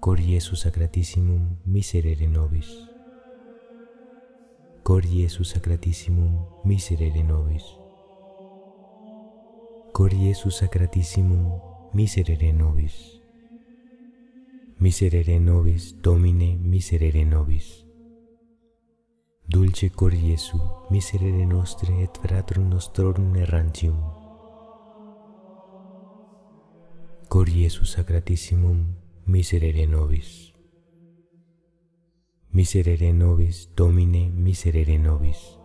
Cor Iesus sacratissimum miserere nobis. Cor Iesus sacratissimum miserere nobis. Cor Iesus sacratissimum miserere nobis. Miserere nobis, Domine, miserere nobis. Dulce cor Iesu, miserere nostre et fratrum nostrorum errantium. Cor Iesus sacratissimum miserere nobis. Miserere nobis, Domine, miserere nobis.